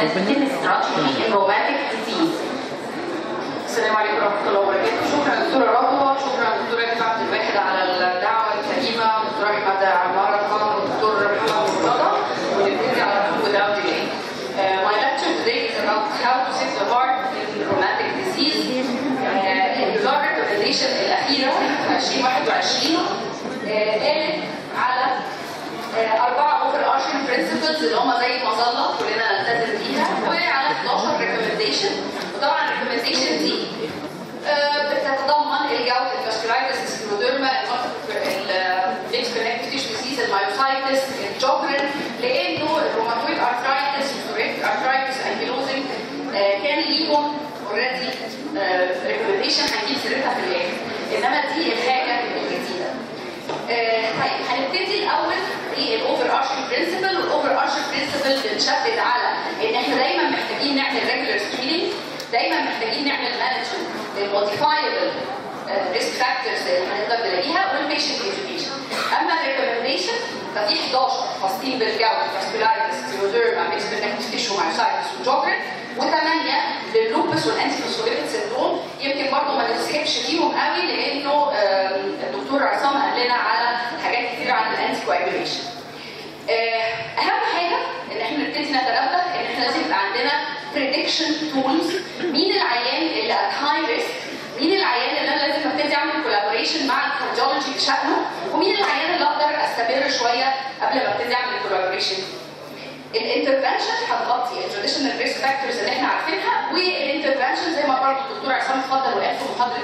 In Rheumatic Disease. السلام عليكم ورحمه الله وبركاته شكرا دكتوره رضوى شكرا دكتوره رفعت الواحد على الدعوه الكريمه دكتوره احمد عماره خان والدكتور محمد مرتضى ونبتدي على طول without delay. Uh, my lecture today is about how to save the heart in rheumatic disease. Uh, البلاد ريكومنديشن الاخيره في 2021 uh, قالت على اربعه overarching principles اللي هم زي المظله كلنا نلتزم بيها وعلى 11 recommendation وطبعا ال recommendation دي بتتضمن الجوت الفاسكولايتس السكلوديرما الليكس كونكتيف تيشو ديزيز المايوسايتس الجوجرن لأنه ال rheumatoid arthritis ال psoriatic arthritis ankylosing كان ليهم already recommendation هنجيب سيرتها في الآخر انما دي الحاجة الجديده طيب هنبتدي الأول بال overarching principle وال overarching principle بنشدد على ان إحنا دايما محتاجين نعمل دايما محتاجين نعمل management. لل modifiable risk factors اللي هنقدر نلاقيها وال patient education أما ال recommendation ففي 11 خاصين بال gout vasculitis scleroderma mixed connective tissue myositis و Sjogren وثمانية لل lupus وال antiphospholipid syndrome يمكن برضه ما نسكبش فيهم قوي لأنه الدكتور عصام قال لنا على حاجات كتير عن ال anticoagulation. أهم حاجة ان إحنا نبتدي نتنبه ان إحنا لازم يبقى عندنا prediction tools مين العيان اللي at high risk مين العيان اللي أنا لازم أبتدي أعمل collaboration مع ال cardiology بشانه ومين العيان اللي أقدر أستمر شوية قبل ما أبتدي أعمل collaboration ال intervention هتغطي ال traditional risk factors اللي إحنا عارفينها وال intervention زي ما برضه الدكتور عصام اتفضل وقال في محاضرة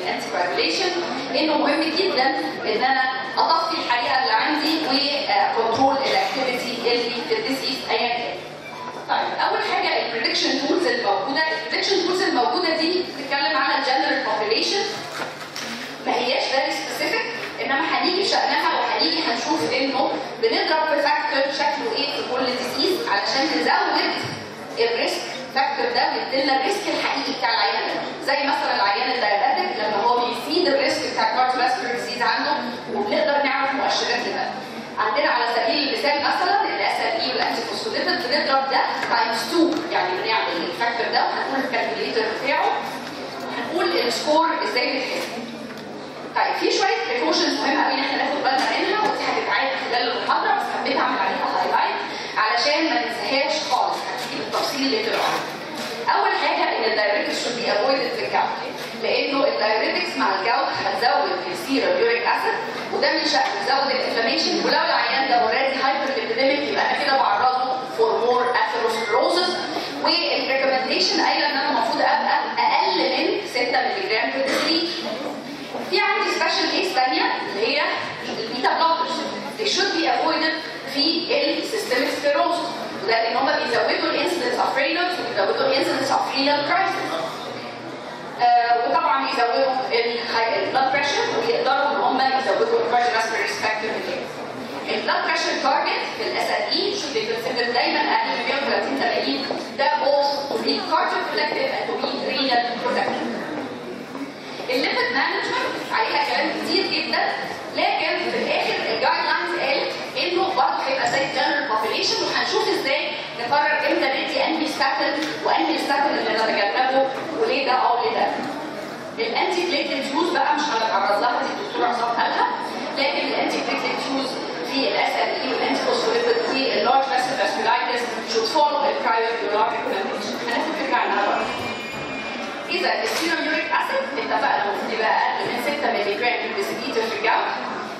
ال anticoagulation إنه مهم جدا إن أنا أطفي الحريقه اللي عندي و control ال activity اللي في ال disease ايا كان. طيب أول حاجة ال prediction tools الموجودة ال prediction tools الموجودة دي بتتكلم على ال general population ما هياش very specific إنما هنيجي شأنها وهنيجي هنشوف إنه بنضرب في factor شكله إيه في كل disease علشان نزود ال risk factor ده ويدينا ال risk الحقيقي بتاع العيان زي مثلا العيان ال diabetic لما هو بيزيد ال risk بتاع ال cardiovascular disease عنده وبنقدر نعرف مؤشرات لده. عندنا على سبيل المثال مثلا ال SLE وال antiphospholipid بنضرب ده times 2 يعني بنعمل ال factor ده وهنقول ال calculator بتاعه وهنقول ال score إزاي بيتحسب طيب في شوية precautions مهمة قوي إن إحنا ناخد بالنا منها ودي هتتعاد خلال المحاضرة بس حبيت أعمل عليها highlight علشان ما ننساهاش خالص. هتيجي بالتفصيل اللي طلع. أول حاجة إن ال diuretics should be avoided في الجو لأنه ال diuretics مع ال gout هتزود السيرم وده من شأنه يزود ال inflammation ولو العيان ده already hyperlipidemic يبقى أنا كده بعرضه for more atherosclerosis وال recommendation قايله ان أنا المفروض أبقى أقل من 6 مللي جرام per في عندي special case ثانية اللي هي ال beta blockers they should be avoided في ال systemic sclerosis وده لأن هم بيزودوا ال incidence of renal وبيزودوا ال incidence of renal crisis وطبعا يزودوا ال blood pressure ويقدروا إن هم يزودوا risk factor ال blood pressure target في ال SLE be considered دايما أقل من 130 80 ده both to be cardioprotective and to be renal protective. ال lipid management عليها كلام كتير جدا لكن في الآخر ال guidelines قالت إنه برضه هيبقى زي ال general population وهنشوف إزاي نقرر إمتى ندي انهي ستاتين وانهي ستاتين اللي نتجنبه وليه ده أو ليه ده. ال antiplatelet use بقى مش هنتعرض لها دي الدكتور عصام قالها لكن ال antiplatelet use في ال SLE وال antiphospholipid في ال large vessel vasculitis follow the prior EULAR recommendation. هناخد فكرة عنها برضه. إذا ال serum uric acid اتفقنا المفروض يبقى أقل من 6 مللي جرام per deciliter في ال gout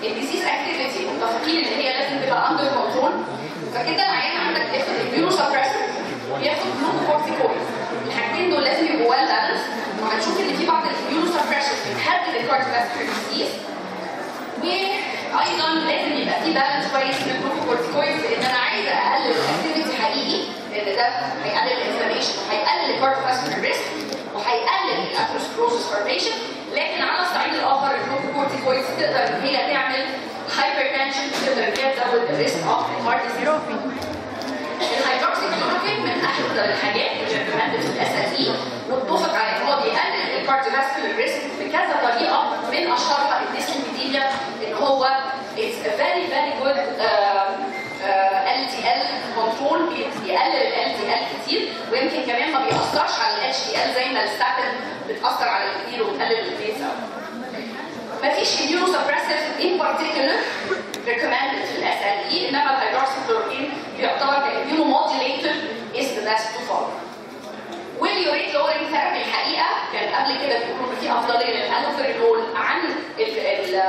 ال disease activity متفقين ان هي لازم تبقى under control فكده العيان عندك بياخد immunosuppressant وبياخد glucocorticoid الحاجتين دول لازم يبقوا well balanced وهنشوف إن في بعض ال immunosuppression بتهدد ال cardiovascular disease وأيضا لازم يبقى في balance كويس من ال glucocorticoid لأن أنا عايزة أقلل ال activity حقيقي لأن ده هيقلل ال inflammation وهيقلل ال cardiovascular risk وهيقلل ال atherosclerosis formation لكن على الصعيد الآخر ال glucocorticoids تقدر إن هي تعمل hypertension تقدر تزود ال risk of ال heart disease ال hydroxychloroquine من احد الحاجات اللي recommended في ال SLE واتفق على ان هو بيقلل ال cardiovascular risk بكذا طريقه من اشهرها ال dyslipidemia ان هو it's a very very good ال تي ال كنترول بيقلل ال تي ال كتير ويمكن كمان ما بيأثرش على ال تي ال زي ما الستاتين بتأثر على كتير وبتقلل البيتس اوت مفيش اميونو سبريسيف ان بارتيكولر recommended في الاس ال اي إنما الهيدروكسيكلوروكين بيعتبر كاميونو موديليتور is the best to follow. واليوريت لورينج ثيرابي الحقيقة كان قبل كده ان في افضليه للانوفيرينول عن ال ال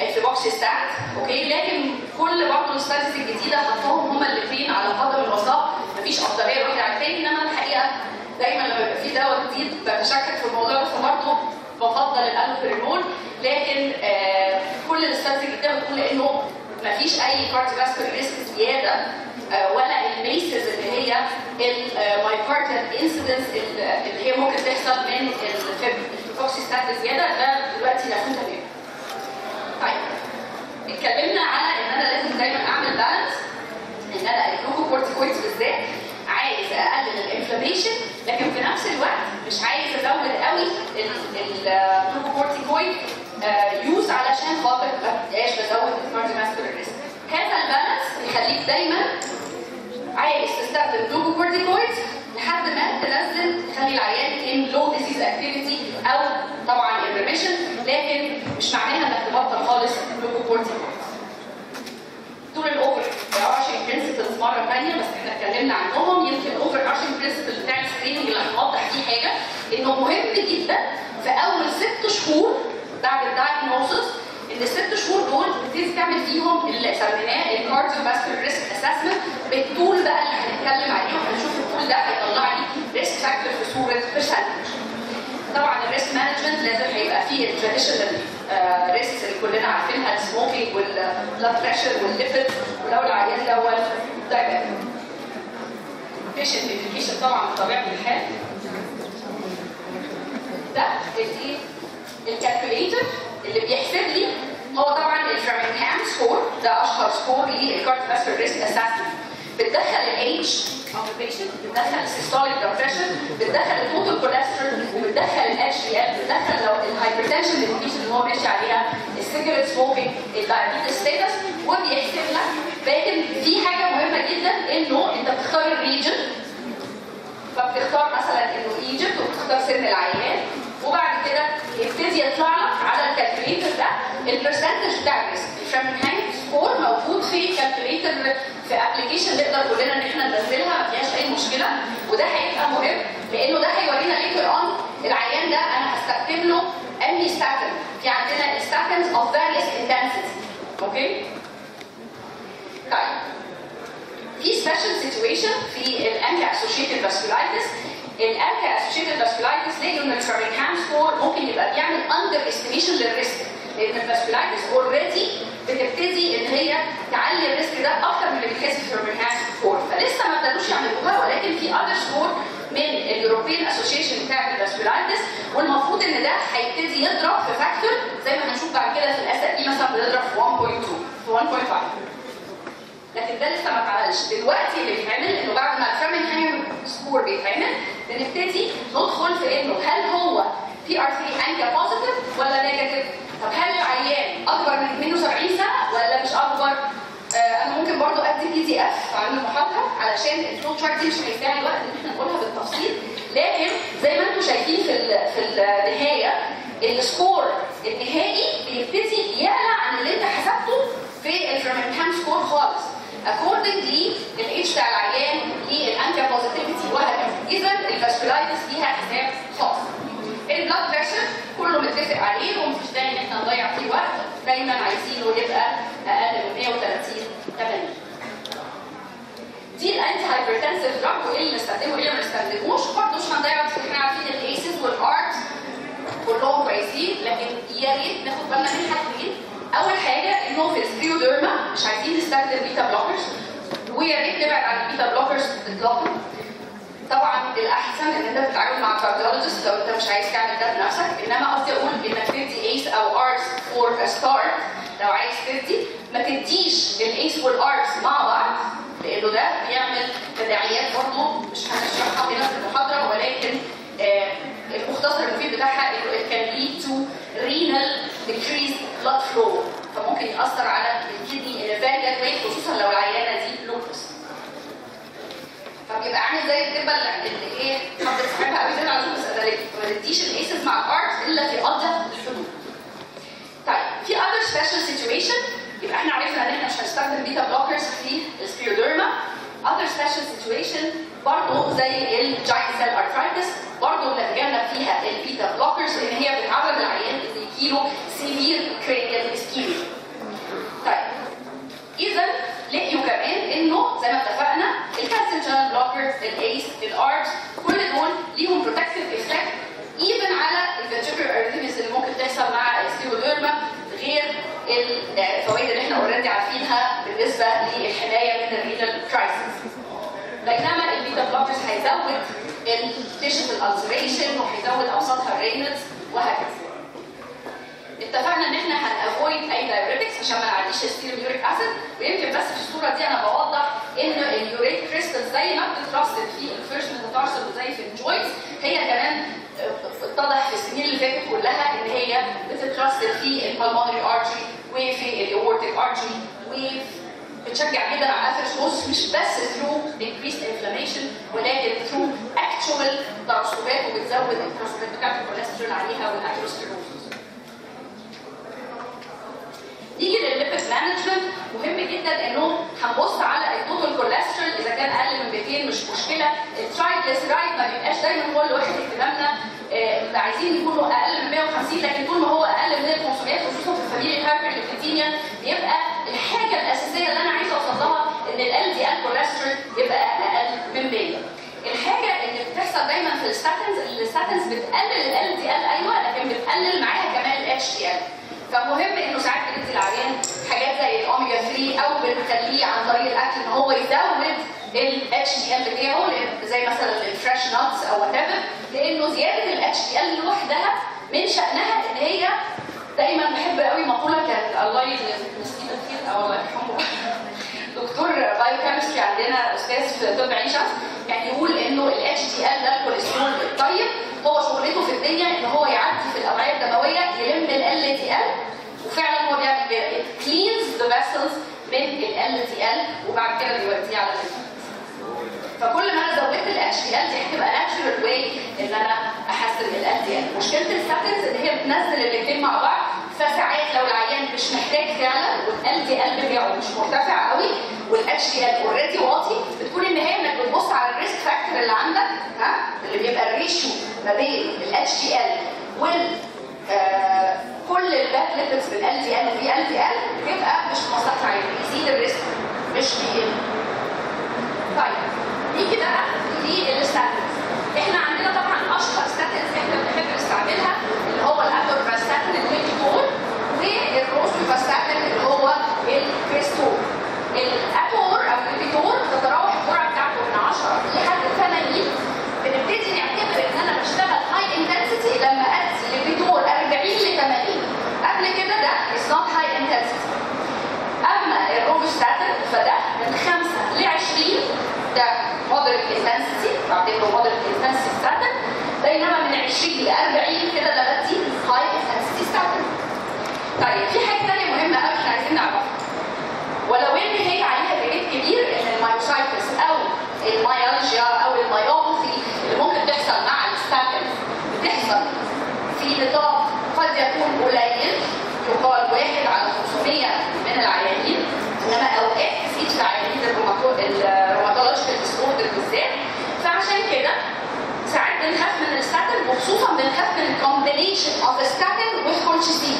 ال febuxostat okay لكن كل برضه ال studies الجديدة حطوهم هما الاثنين على قدم الوساق مفيش أفضلية واحدة على الثاني إنما الحقيقة دايما لما يبقى في دواء جديد بتشكك في الموضوع ده. فبرضه بفضل ال allopurinol لكن آه كل ال studies الجديده بتقول إنه مفيش أي cardiovascular risk زيادة آه ولا ال MACEs اللي هي ال myocardial incidents اللي هي ممكن تحصل من ال febuxostat زيادة ده دلوقتي لا تمام طيب اتكلمنا على إن أنا لازم دايما اعمل balance ان أنا ال glucocorticoids بالذات عايز اقلل ال inflammation لكن في نفس الوقت مش عايز ازود قوي ال glucocorticoid use علشان خاطر ما ابقاش بزود ال cardiovascular risk هذا ال balance يخليك دايما عايز تستخدم glucocorticoid لحد ما تنزل تخلي العيان in low disease activity أو طبعا ال remission لكن مش معناها إنك تبطل خالص glucocorticoid دول ال overarching principles مرة ثانية بس إحنا اتكلمنا عنهم. يمكن ال overarching principle بتاع ال screening اللي هنوضح فيه حاجة انه مهم جدا في أول ست شهور بعد ال diagnosis ان الست شهور دول بتبتدي تعمل فيهم اللي سميناه ال cardiovascular risk assessment بال tool بقى اللي هنتكلم عليه وهنشوف ال tool ده هيطلع لي risk factor في صورة percentage. طبعا ال risk management لازم هيبقى فيه ال traditional risks اللي كلنا عارفينها ال smoking وال blood pressure وال lipid ولو العيان دوت diabetic. patient education طبعا بطبيعة الحال. ده الايه؟ ال calculator اللي بيحسب لي هو طبعا ال Framingham score ده أشهر score لل cardiovascular risk assessment بتدخل الايدج اوف بتدخل ال systolic blood بتدخل ال total cholesterol وبتدخل ال HDL بتدخل لو ال hypertension اللي اللي هو ماشي عليها ال cigarette smoking ال diabetes status وبيحسب لك لكن في حاجة مهمة جدا إنه أنت بتختار ال region فبتختار مثلا إنه Egypt وبتختار سن العيان وبعد كده يبتدي يطلع لك على ال calculator ده ال percentage بتاع ال risk ال Framingham score موجود في calculator في application نقدر كلنا إن إحنا ننزلها ما فيهاش أي مشكلة. وده هيبقى مهم لأنه ده هيورينا later on العيان ده أنا هستخدم له انهي ستاتين في عندنا ال statins of various intensity okay طيب. في special situation في ال ANCA associated vasculitis ال ANCA associated vasculitis لقوا ان ال Framingham score ممكن يبقى بيعمل underestimation لل risk لأن ال vasculitis already بتبتدي إن هي تعلي ال risk ده أكتر من اللي بيتحسب في ال Framingham score فلسه ما ابتدوش يعملوها ولكن في other score من ال European association بتاع ال vasculitis والمفروض إن ده هيبتدي يضرب في factor زي ما هنشوف بعد كده في ال SLE مثلا بيضرب في 1.2 في 1.5 لكن ده لسه ما اتعملش. دلوقتي اللي بيتعمل إنه بعد ما ال Framingham score بيتعمل بنبتدي ندخل في إنه هل هو PR3 ANCA positive ولا negative طب هل العيان أكبر من منه 70 سنة ولا مش أكبر؟ آه أنا ممكن برضو ادي PDF عن المحاضرة علشان ال flow chart دي مش هيساعد الوقت إن إحنا نقولها بالتفصيل. لكن زي ما أنتم شايفين في في النهاية ال score النهائي بيبتدي يعلى عن اللي انت حسبته في ال Framingham score خالص. According لل age بتاع العيان لل ANCA positivity وهكذا. اذا ال vasculitis ليها حساب خاص. ال blood pressure كله متفق عليه ومفيش داعي إن إحنا نضيع فيه وقت. دايما عايزينه يبقى أقل من 130 80 دي ال antihypertensive drug وإيه اللي نستخدمه وايه اللي ما نستخدموش؟ برضه مش هنضيع وقت إحنا عارفين ال ACEs وال ARB كلهم كويسين لكن يا ريت ناخد بالنا من حاجتين أول حاجة إنه في ال scleroderma مش عايزين نستخدم beta blockers ويا ريت نبعد عن ال beta blockers اطلاقا. طبعا الاحسن إن أنت تتعامل مع cardiologist لو أنت مش عايز تعمل ده بنفسك إنما قصدي أقول انك تدي ACE أو ARBs for start لو عايز تدي ما تديش ال ACE وال ARBs مع بعض لأنه ده بيعمل تداعيات برضه مش هنشرحها هنا في المحاضرة ولكن آه المختصر المفيد بتاعها إنه it can lead to renal decreased flow. فممكن يأثر على ال kidney in a خصوصا لو العيانة دي فبيبقى عامل زي الدبة اللي إيه حطت تديش ال ACEs مع ال ARB إلا في اضيق الحدود. طيب في other special situation يبقى إحنا عرفنا ان إحنا مش هنستخدم beta blockers في ال scleroderma other special situation برضه زي ال giant cell arteritis برضه بنتجنب فيها ال beta blockers لأن هي بتعرض العيان ان يجيله severe cranial ischemia. طيب اذا لقيوا كمان إنه زي ما اتفقنا ال calcium channel blockers ال ACE ال ARB كل دول ليهم protective effect even على ال ventricular arrhythmias اللي ممكن تحصل مع ال scleroderma غير الفوائد اللي إحنا already عارفينها بالنسبة للحماية من ال renal crisis. بينما ال beta blockers هيزود ال digital ulceration وهيزود أوساطها الرينالز وهكذا. اتفقنا ان إحنا هن avoid اي diuretics عشان ما نعديش الستيريو uric acid ويمكن بس في الصورة دي أنا بوضح ان ال uric crystal زي ما بتترصد في ال first metatarsal وزي في ال joints هي كمان اتضح في السنين اللي فاتت كلها ان هي بتترصد في ال pulmonary artery وفي ال aortic artery بتشجع جدا على atherosclerosis مش بس through increased inflammation ولكن through actual ترسبات وبتزود الترسبات بتاعت الكوليسترول عليها وال atherosclerosis. نيجي للل lipid management. مهم جدا إنه هنبص على ال total cholesterol إذا كان أقل من 200 مش مشكلة. ال triglyceride ما بيبقاش دايما هو اللي واخد اهتمامنا. آه عايزين يكونوا أقل من 150 لكن طول ما هو أقل من ال 500 خصوصا في ال familial hyperlipidemia بيبقى الحاجة الأساسية اللي أنا عايزة أوصل لها إن LDL cholesterol يبقى أقل من 100 الحاجة اللي بتحصل دايما في ال statins ال statins بتقلل LDL أيوه لكن بتقلل معاها كمان ال HDL فمهم إنه ساعات بندي العيان حاجات زي الأوميجا 3 أو بنخليه عن طريق الأكل إن هو يزود ال HDL بتاعه زي مثلا ال fresh nuts أو what لأنه زيادة ال HDL لوحدها من شأنها إن هي دايما بحب قوي مقولة كان الله يمسكيه بالخير أو الله يرحمه. دكتور biochemistry عندنا أستاذ في طب عين شمس كان يقول إنه ال HDL ده الكوليسترول. الطيب هو شغلته في الدنيا إن هو يعدي في الأوعية الدموية يلم LDL وفعلا هو بيعمل كده the vessels من LDL وبعد كده بيوديه على الجسم فكل ما أنا زودت ال HDL هتبقى natural way إن أنا أحسن LDL مشكلة ال statins إن هي بتنزل الاثنين مع بعض فساعات لو العيان مش محتاج فعلا والال دي ال بتاعه مش مرتفع قوي والاتش دي ال اوريدي واطي بتكون النهايه إنك بتبص على الريسك فاكتور اللي عندك ها؟ اللي بيبقى الريشيو ما بين الاتش دي ال وال آه كل الباك ليبتس من ال دي ال وفي ال دي ال بيبقى مش في العيان بيزيد الريسك مش بيقل. طيب نيجي بقى للستاتنز إحنا عندنا طبعا أشهر ستاتنز إحنا بنحب نستعملها اللي هو ال atorvastatin الليبيتور وال rosuvastatin اللي هو الكريستور الاتور أو الليبيتور تتراوح الجرعه بتاعته من 10 لحد 80 بنبتدي نعتبر إن أنا بشتغل high intensity لما ادي الليبيتور 40 ل 80 قبل كده ده it's not high intensity اما ال rosuvastatin فده من 5 ل 20 ده moderate intensity بعتبره moderate intensity statin بينما من 20 ل 40 كده ده high intensity statin طيب في حاجة ثانية مهمة قوي إحنا عايزين نعرفها. ولو إن هي عليها دليل كبير إن ال myositis أو ال myalgia أو ال myopathy اللي ممكن تحصل مع الستاتين بتحصل في نطاق قد يكون قليل يقال واحد على 500 من العيانين انما اوقات تزيد في عيانين ال rheumatological disorder بالذات فعشان كده ساعات بنخاف من الستاتين وخصوصا بنخاف من ال combination of statin with colchicine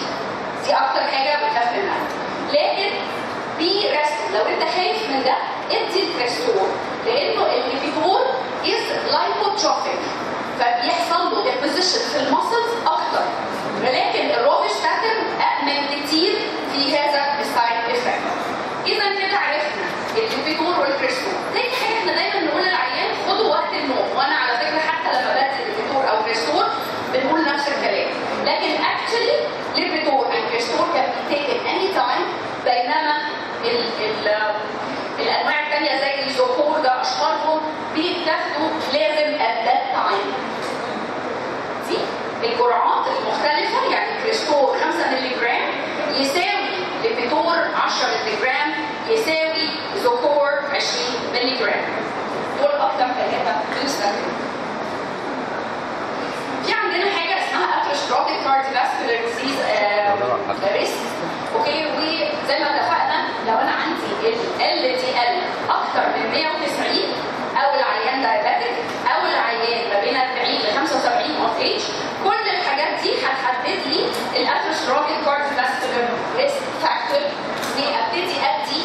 دي أكتر حاجة بنخاف منها. لكن at least لو أنت خايف من ده ادي الكريستور لأنه الليبيتور is lipotrophic فبيحصل له deposition في ال muscles أكتر. ولكن ال rosuvastatin امن كتير في هذا ال side effect إذا كده عرفنا الليبيتور والكريستور تاخده لازم at that time. دي الجرعات المختلفه يعني كريستور 5 مللي جرام يساوي ليبيتور 10 مللي جرام يساوي زوكور 20 مللي جرام دول أكتر ثلاثة بيستخدموا في عندنا حاجة اسمها atherosclerotic cardiovascular disease risk okay وزي ما اتفقنا لو أنا عندي LDL أكثر من 190 أو العيان diabetic أو العيان ما بين 40 ل 75 of age كل الحاجات دي هتحدد لي ال atherosclerotic cardiovascular risk factor وابتدي ادي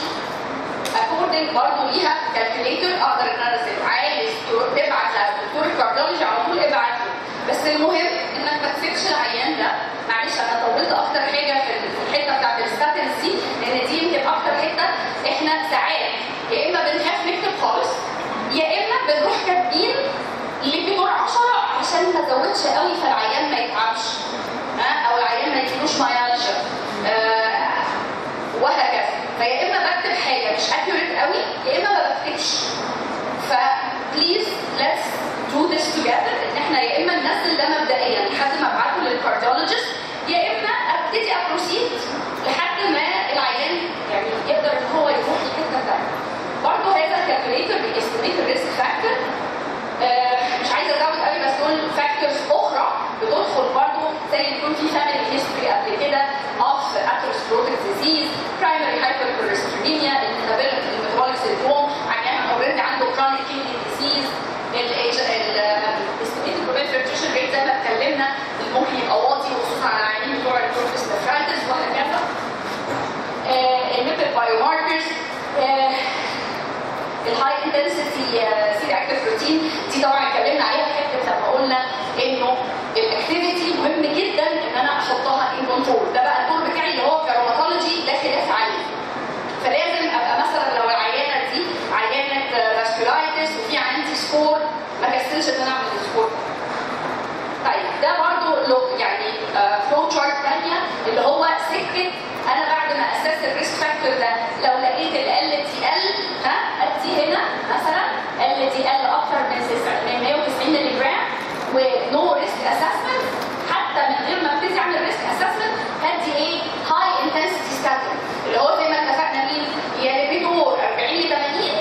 according برضه ليها calculator أقدر إن أنا إزاي عايز تبعت لدكتور ال cardiology على طول ابعت له. بس المهم إنك ما تسيبش العيان ده. معلش أنا طولت أكتر حاجة في الحته بتاعت ال statins دي لأن دي يمكن أكتر حتة إحنا ساعات يا اما بنخاف نكتب خالص يا اما بنروح كاتبين Lipitor 10 عشان ما ازودش قوي فالعيان ما يتعبش. ها؟ أو العيان ما يجيلوش myalgia آه وهكذا. فيا إما بكتب حاجة مش accurate قوي يا إما ما بكتبش. ف please let's do this together إن إحنا يا إما ننزل ده مبدئيا لحد ما أبعته لل cardiologist يا إما أبتدي أ proceed لحد ما العيان يعني يقدر إن هو يروح الحته الثانية. برضه هذا ال calculator بي estimate ال risk factor مش عايزة أزود قوي بس دول factors أخرى بتدخل برضه زي يكون في family history قبل كده of atherosclerotic disease primary hypercholesterolemia ال metabolic syndrome already عنده chronic kidney disease ال estimated glomerular filtration rate زي ما اتكلمنا ممكن يبقى واطي وخصوصا على العيانين بتوع ال lupus nephritis وهكذا ال lipid biomarkers ال high sensitivity C-reactive protein دي طبعا اتكلمنا عليها في حتة لما قلنا إنه ال activity مهم جدا إن أنا أحطها in control ده بقى الدور بتاعي اللي هو rheumatology لا خلاف عليه فلازم أبقى مثلا لو العيانة دي عيانة vasculitis وفي عندي score ما كسلش إن أنا أعمل ال score طيب ده برضو يعني flow chart ثانية اللي هو سكة أنا بعد ما assess ال risk factor ده لو لقيت ال LDL ها ادي هنا مثلا ال LDL أكتر من 190 مللي جرام و no risk assessment حتى من غير ما ابتدي اعمل risk assessment هدي إيه high statin اللي هو زي ما اتفقنا مين يا Lipitor 40 ل 80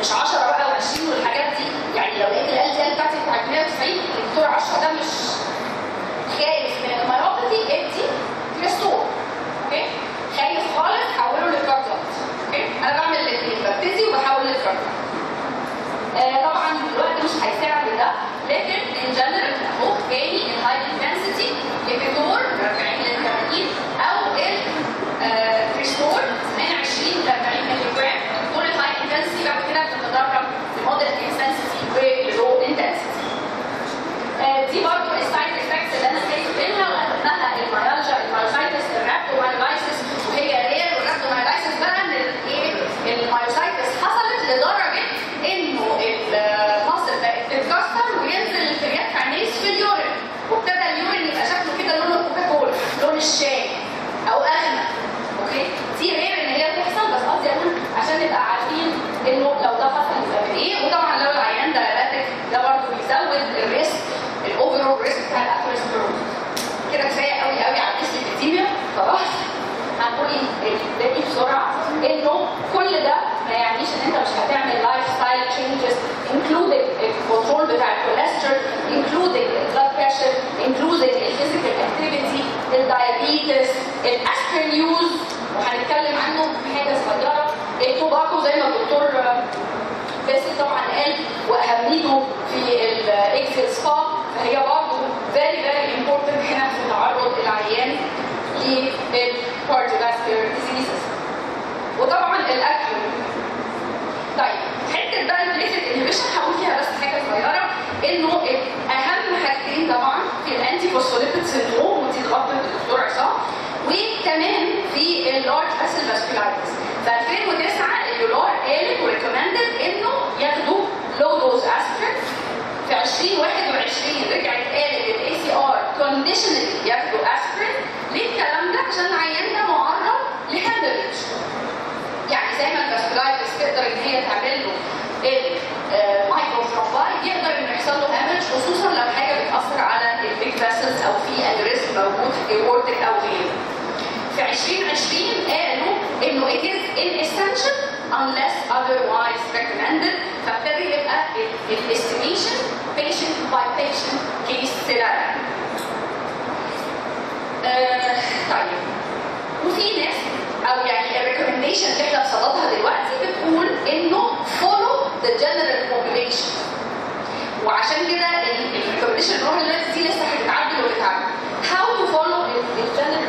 مش 10 بقى و20 والحاجات دي. يعني لو لقيت ال LDL بتاعتي بتاعت 190 ال Lipitor 10 ده مش خايف من ال myopathy ادي Crestor okay؟ خايف خالص حوله لل cardio okay؟ أنا بعمل الاثنين ببتدي وبحول لل cardio آه طبعا الوقت مش هيساعد ده لكن إن جنرال اهو تاني ال high intensity Lipitor 40 ل 80 أو ال Crestor من 20 ل 40 مللي جرام دول ال high intensity بعد كده بتتدرج ل moderate intensity و low intensity دي برضه ال side effects اللي أنا خايف منها واهمها ال myalgia ال myositis ال rhabdomyolysis وهي rare وال rhabdomyolysis بقى ان الايه ال myositis حصلت لدرجه انه ال muscle بقت تتكسر وينزل ال creatine kinase في ال urine وابتدى ال urine يبقى شكله كده لون الكوكاكولا لون الشاي أو اغمق okay دي rare ان هي تحصل بس قصدي أنا عشان نبقى عارفين انه لو ده حصل هيعمل إيه وطبعا لو العيان diabetic ده برضه بيزود ال risk ال overall risk بتاع ال atherosclerosis كده كفايه قوي قوي على ال dyslipidemia خلاص هنقول الباقي بسرعة انه كل ده ما يعنيش ان انت مش هتعمل lifestyle changes including ال control بتاع الكوليسترول انكلودنج البلاد بريشر انكلودنج الفيزيكال اكتيفيتي الدايابيتس الاسبرين يوز وهنتكلم عنه حاجة صغيرة. ال tobacco زي ما الدكتور باسل طبعا قال وأهميته في ال axial SpA. فهي برضه very very important هنا في تعرض العيان لل cardiovascular diseases. وطبعا الأكل. طيب حتة بقى ال platelet inhibition هقول فيها بس حاجة صغيرة. إنه أهم حاجتين طبعا في ال antiphospholipid syndrome ودي غلطه الدكتور عصام وكمان في ال large vessel vasculitis في 2009 ال EULAR قالت و recommended إنه ياخدوا low dose aspirin في 2021 رجعت قالت ال ACR conditionally ياخدوا اسبرين ليه الكلام ده؟ عشان ده معرض ل hemorrhage يعني زي ما ال vasculitis تقدر إن هي تعمل له آه، ال micro thrombi يقدر إنه يحصل له هامش خصوصا لو حاجة بتأثر على ال big vessels أو في aneurysm موجود في aortic أو غيره. في 2020 قالوا إنه it is inessential unless otherwise recommended فابتدى يبقى ال estimation patient by patient case scenario. آه طيب وفي ناس أو يعني ال recommendation اللي إحنا بصددها دلوقتي بتقول إنه follow the general population وعشان كده الـ الروح اللي دي لسه هتتعدل وتتعدل هاو تو فولو الجنرال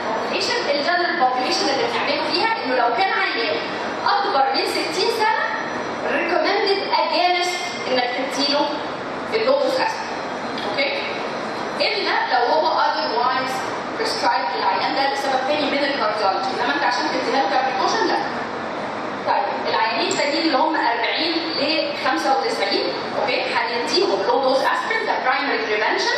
عشان تديها له كبريكوشن لا طيب العيانين التانيين اللي هم 40 ل 95 okay هنديهم low dose aspirin ده primary prevention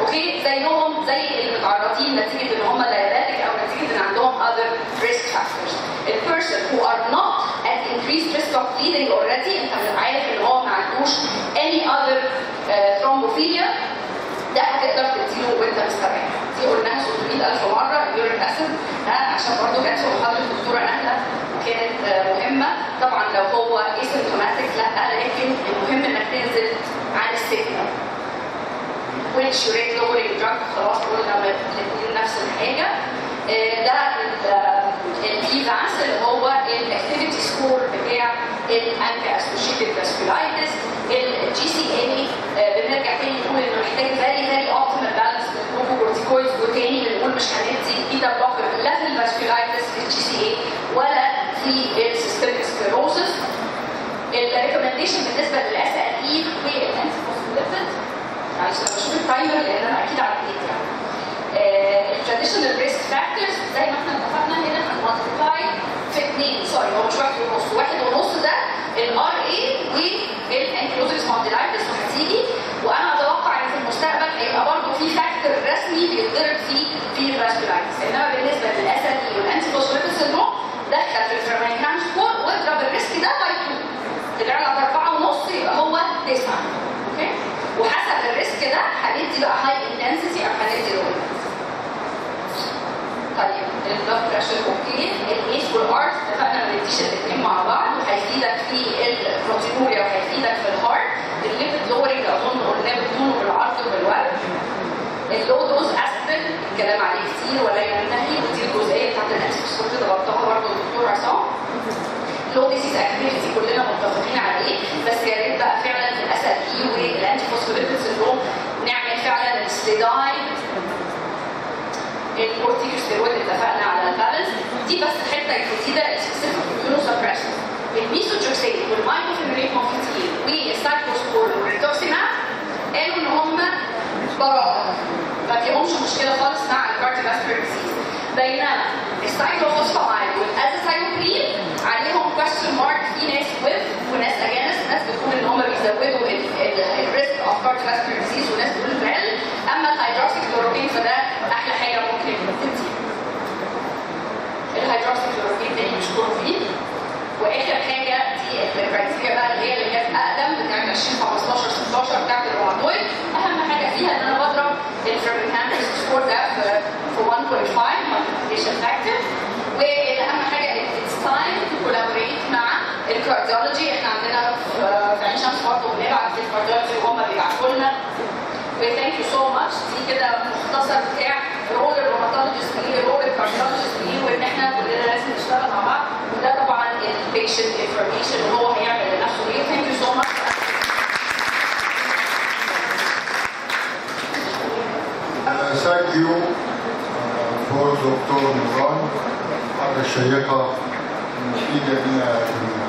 okay زيهم زي اللي متعرضين نتيجة إن هم diabetic أو نتيجة إن عندهم other risk factors. The person who are not at increased risk of bleeding already أنت عارف إن هو ما عندوش any other uh, thrombophilia ده هتقدر تديله وأنت مستريح. دي قلناها 600000 مرة ال uric acid عشان برضه جت في محاضره الدكتورة نهله كانت آه، مهمة. طبعا لو هو asymptomatic لا لكن المهم إنك تنزل عن ال signal rate lowering drug خلاص قلنا الاثنين نفس الحاجة. آه، ده ال BVAS اللي هو ال activity score بتاع ال ANCA associated vasculitis ال GCA بنرجع تاني نقول إنه محتاج very very optimal balance ال glucocorticoids وتاني مش هندي beta blocker لا في ال vasculitis في ال GCA ولا في ال systemic sclerosis ال recommendation بالنسبة لل SLE وال antiphospholipid معلش أنا بشوف ال timer لأن أنا أكيد عديت يعني ال traditional risk factors زي ما إحنا اتفقنا هنا هن multiply في اثنين sorry هو مش واحد ونص. واحد ونص ده ال RA وال ankylosing spondylitis وهتيجي وأنا أتوقع ان في المستقبل هيبقى برضه في factor رسمي بيتضرب فيه في ال vasculitis انما بالنسبة لل SLE وال antiphospholipid syndrome دخل في ال Framingham score واضرب ال risk ده by 2 طلع لك 4 ونص يبقى هو 9 okay وحسب ال risk ده بقى high intensity أو هندي low طيب ال blood pressure okay ال ACE وال ARB اتفقنا ما نديش الاثنين مع بعض وهيفيدك في ال proteinuria وهيفيدك في ال heart ال lipid lowering أظن قلناه بالطول وبالعرض وبالوزن ال low dose aspirin الكلام عليه كتير ولا ينتهي ودي الجزئية بتاعت ال access كنت ضغطتها برضه الدكتور عصام. low disease activity كلنا متفقين عليه بس يا ريت بقى فعلا ال SLE وال antiphospholipid syndrome فعلا السليداي الكورتيكوستيرويد اتفقنا على ال balance دي بس حتة جديده السبيسيفيك اميونو سبريشن الميسوتروكسيد والمايكروفينوليت موفيتين والسايكلوسبور والريتوكسيماب قالوا ان هم براءه ما فيهمش مشكله خالص مع ال cardiovascular disease بينما ال cyclophosphamide وال azathioprine عليهم question mark في ناس ويف وناس against ناس بتقول ان هم بيزودوا ال risk of cardiovascular disease وناس بتقول فعل اما الهيدروكسي كلوروكين فده أحلى حاجة ممكن تدي كلوروكين تاني مشكور فيه واخر حاجة دي ال criteria بقى اللي هي اللي كانت اقدم بتاعت 20 15 16 بتاعت الروماتويد اهم حاجة فيها ان أنا بضرب ال Framingham score ده في في 1.5 multiplication factor واهم حاجة it's time to collaborate مع ال cardiology إحنا عندنا في عين شمس برضه بنبعت لل cardiology وهم بيبعتوا لنا و thank you so much دي كده مختصر بتاع role ال rheumatologist إيه role ال cardiologist إيه وان إحنا كلنا لازم نشتغل مع بعض وده طبعا ال patient information وهو هيعمل لنفسه إيه thank you so much Uh, thank you uh, for Dr. Nurhan حاجة شيقة مفيدة لنا جميعا.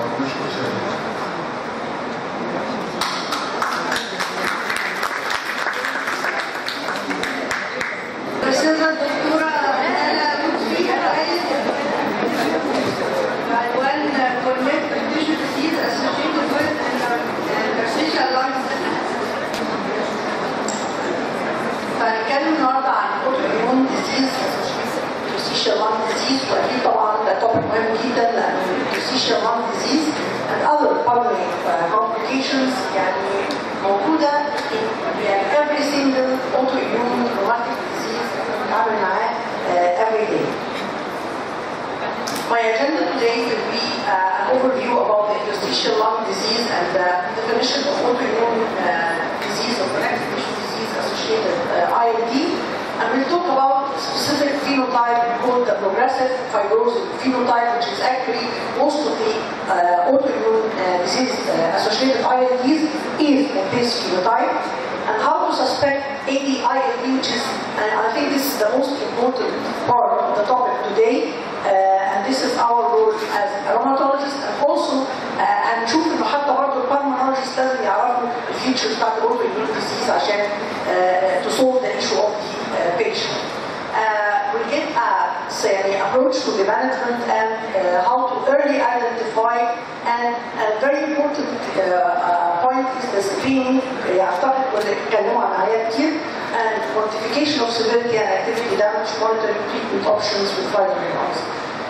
ونشكر سيدنا. Interstitial Lung Disease وأكيد طبعا ده توبيك مهم جدا لأن Interstitial Lung Disease and other pulmonary uh, complications يعني موجودة in يعني every single autoimmune rheumatic disease بنتعامل معاه uh, every day. My agenda today will be uh, an overview about the interstitial lung disease and the definition of autoimmune uh, disease or connective tissue disease associated uh, ILD. And we'll talk about a specific phenotype called the the progressive fibrosis phenotype, which is actually most of the uh, autoimmune uh, disease uh, associated ILDs is in this phenotype. And how to suspect AD-ILD, which is, and I think this is the most important part of the topic today, uh, and this is our role as rheumatologists and also uh, and نشوف انه حتى برضه البالمونولوجيست لازم يعرفوا الفيتشرز بتاعت الاوتوimmune disease عشان uh, to solve the issue of the uh, patient. Uh, we get a say, an approach to the management and uh, how to early identify and a very important uh, uh, point is the screening uh, اعتقد كنا اتكلموا عن عليها كتير and quantification of severity and activity damage monitoring treatment options with vitamin I's.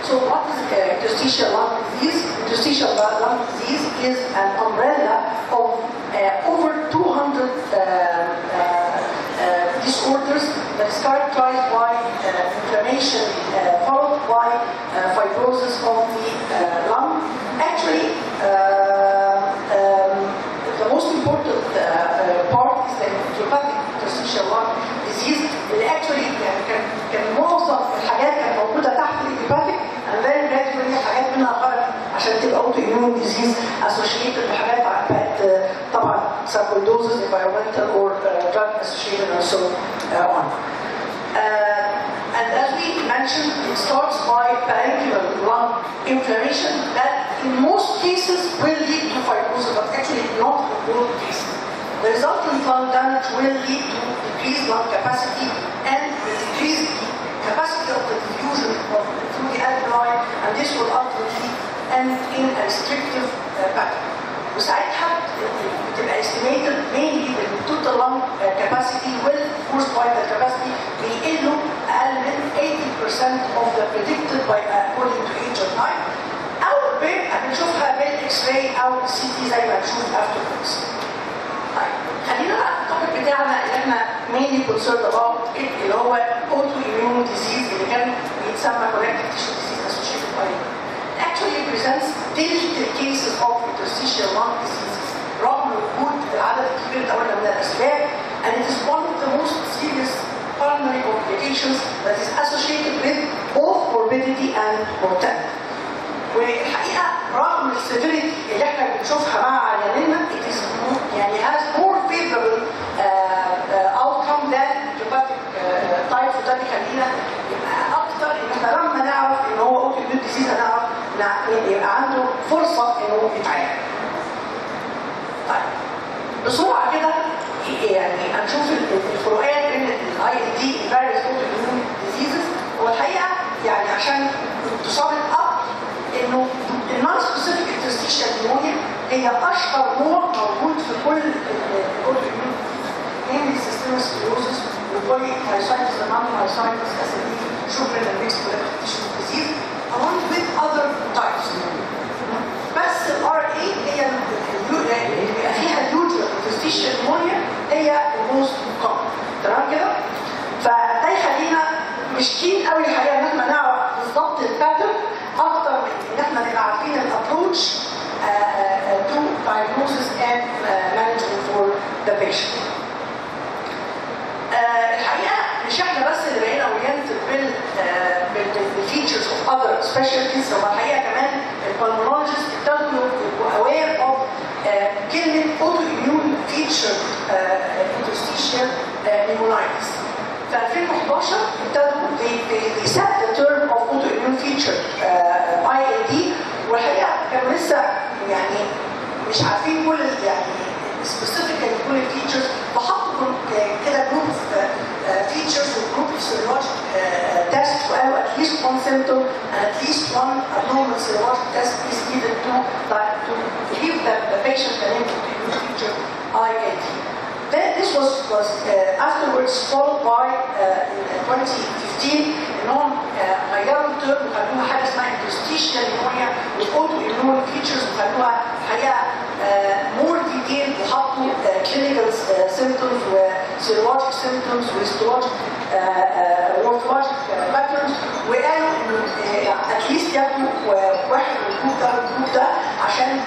So what is uh, interstitial lung disease? Interstitial lung disease is an umbrella of uh, over 200 uh, uh, uh, disorders that is characterized by uh, inflammation uh, followed by uh, fibrosis of the uh, lung. Actually, uh, um, the most important uh, uh, part is the idiopathic interstitial lung disease اللي actually كان كان كان معظم الحاجات كانت موجوده تحت الايديوباثيك and then gradually حاجات منها خرجت عشان تبقى اوتو immune disease associated بحاجات بقت آه، طبعا sarcoidosis environmental or uh, drug associated and so uh, on. Uh, and as we mentioned, it starts by parenchymal lung inflammation that in most cases will lead to fibrosis, but actually not in all cases. The resultant lung damage will lead to decreased lung capacity and decreased capacity of the diffusion of through the alveoli, and this will ultimately end in a restrictive uh, pattern. وساعتها the total lung uh, capacity will forced vital capacity بيقلوا أقل من 80% of the predicted by according to age of life أو بنشوفها بالاكس راي أو السي تي زي ما نشوف afterwards. طيب خلينا بقى التوبيك بتاعنا اللي إحنا concerned about it اللي هو autoimmune disease اللي كان بيتسمى tissue disease associated by it actually presents digital cases of interstitial lung diseases رغم وجود العدد الكبير ده قلنا من الاسباب and it is one of the most serious pulmonary complications that is associated with both morbidity and mortality. والحقيقه رغم السيفيريتي اللي احنا بنشوفها مع عياننا it is more- يعني has more favorable uh, uh, outcome than idiopathic uh, type وده بيخلينا يبقى اكتر ان احنا لما نعرف ان هو اوتو immune disease هنعرف نع- يبقى عنده فرصة إنه يتعالج. طيب بسرعة كده يعني هنشوف ال- الفروقات بين الاي ال دي الفيروس اوتو ديزيزز والحقيقة يعني عشان to sum up إنه ال non-specific interstitial pneumonia هي أشهر نوع موجود في كل ال auto namely systemic sclerosis و polymyositis and dermatomyositis SLE Sjögren and mixed connective tissue disease along with other types بس ال RA هي ال- اللي بيبقى فيها ال usual interstitial pneumonia هي ال most common تمام كده؟ فده يخلينا مشكين قوي الحقيقة ان إحنا نعرف بالظبط ال pattern أكتر من ان إحنا نبقى عارفين ال approach to diagnosis and uh, management for the patient. آه، الحقيقة مش إحنا بس اللي بقينا oriented بال بال features of other specialties هو الحقيقة كمان ال pulmonologist ابتدوا يبقوا aware of كلمة autoimmune feature interstitial pneumonitis في 2011 ابتدوا they set the term of autoimmune feature uh, ILD والحقيقة كانوا لسه يعني مش عارفين كل يعني specifically كل ال features فحطوا كده group features و group serologic test وقالوا at least one symptom and at least one abnormal serologic test is needed to like, to believe that the patient can have feature IAD. Then this was was uh, afterwards followed by uh, in 2015 انهم uh, غيروا الترم وخلوها حاجه اسمها interstitial pneumonia والاوتو immune features وخلوها حقيقه مور ديتيل وحطوا clinical uh, symptoms وسيرولوجيك symptoms وهيستولوجيك morphologic patterns وقالوا انه اتليست ياخدوا uh, واحد من الجروب ده والجروب ده عشان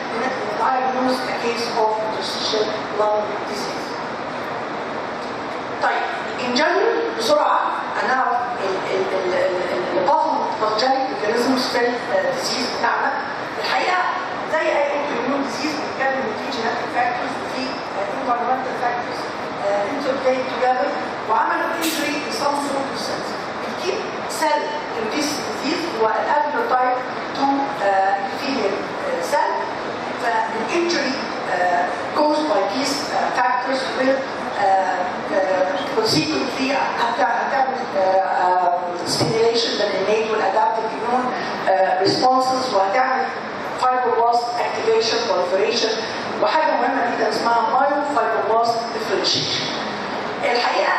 diagnose a case of interstitial lung disease. طيب in general بسرعة هنعرف ال patho pathogenic mechanisms في ال disease بتاعنا الحقيقة زي أي auto disease بنتكلم ان في genetic factors environmental factors uh, interplay together وعملوا some sort of cells. The key cell in this disease هو type 2 uh, epithelial uh, cell. فالinjury uh, caused uh, uh, uh, consequently هتعمل uh, uh, للإنيت والadaptive immune uh, responses وهتعمل fibroblast activation proliferation وحاجه مهمه جدا اسمها myofibroblast differentiation. الحقيقة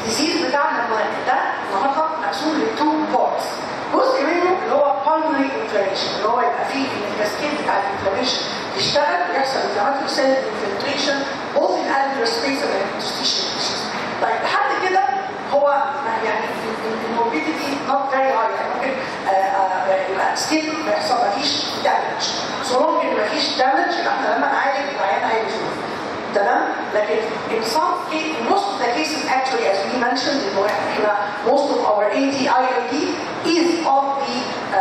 ال disease بتاعنا ده النهارده مقسوم ل two parts. جزء منه اللي هو pulmonary inflammation اللي هو يبقى فيه ان ال cascade بتاع ال inflammation يشتغل ويحصل infiltration both in alveolar space and interstitial tissues. طيب لحد كده هو يعني ال morbidity not very high يعني ممكن يبقى still ما يحصل ما فيش damage so long ان ما فيش damage إحنا لما نعالج العيان هيمشي تمام لكن in some case most of the cases actually as we mentioned انه احنا most of our ADILD is of the uh,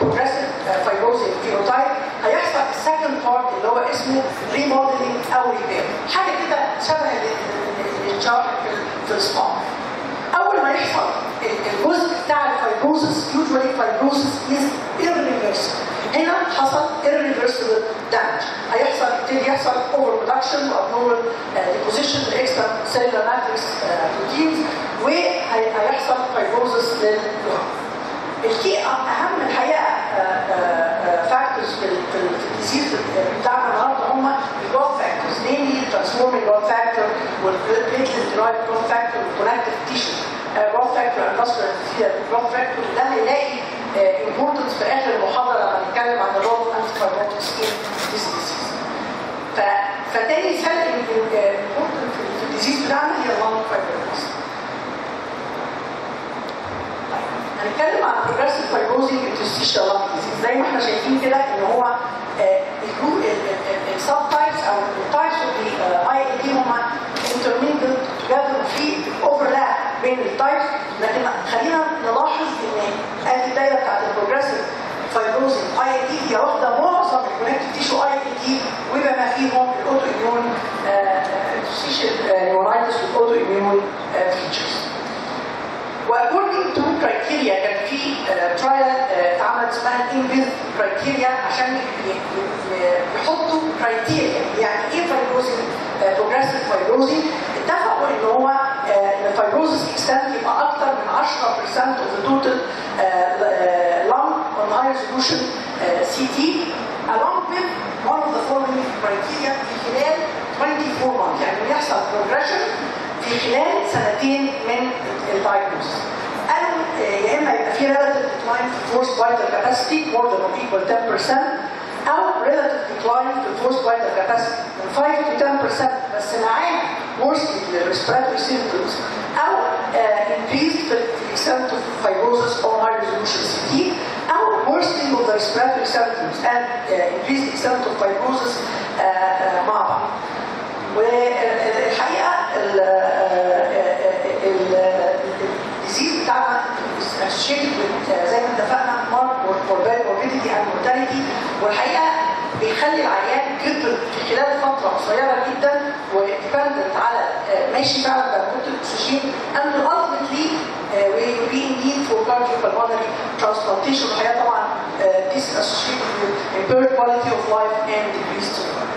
progressive uh, fibrosing phenotype هيحصل السكند بارت اللي هو اسمه remodeling او repair حاجه كده شبه الشرح في السبام الفايبروسس usually fibrosis is irreversible هنا حصل irreversible damage هيحصل يبتدي يحصل overproduction وabnormal deposition لاكسترا cellular matrix proteins وهيحصل fibrosis للجرام الكي اهم الحقيقة فاكتورز في الديزيز بتاعنا النهارده هم الجروث فاكتورز namely transforming growth factor والبليتلت derived growth factor والconnective tissue growth factor and muscular growth factor ده هيلاقي importance في آخر المحاضرة لما نتكلم عن ال role انتي skin disease فتاني سبب important في ال disease بتاعنا هي ال lung fibrotic هنتكلم عن progressive fibrosing interstitial lung disease. زي ما إحنا شايفين كده إن هو ال subtypes أو ال types of ال ILD هم بين ال types لكن خلينا نلاحظ إن ادي الدايرة بتاعت ال progressive fibrosing ILD هي واخده معظم ال connective tissue ILD وبما فيهم ال autoimmune interstitial pneumonitis وال autoimmune features و according to criteria كان في trial اتعملت اسمها INBUILD criteria عشان يحطوا criteria يعني إيه fibrosing progressive fibrosing اتفقوا إن هو إن ال fibrosis extent يبقى أكتر من 10% of the total lung on high resolution CT along with one of the following criteria في خلال 24 months. يعني بيحصل progression في خلال سنتين من الدايجنوز قالوا يا اما يبقى في relative decline في forced vital capacity more than or equal 10% او relative decline في forced vital capacity من 5 to 10% بس معاه worsening respiratory symptoms او uh, increased في extent of fibrosis or high resolution CT او worsening of the respiratory symptoms and uh, increased extent of fibrosis uh, uh, مع بعض والحقيقة الديزيز بتاعنا associated زي ما اتفقنا mortality والحقيقة بيخلي العيان خلال فتره قصيره جدا وديبندنت على ماشي فعلا بنقطه الاكسجين and ultimately will be in need for cardiopulmonary transplantation الحقيقة طبعا this is associated with impaired quality of life and decreased survival.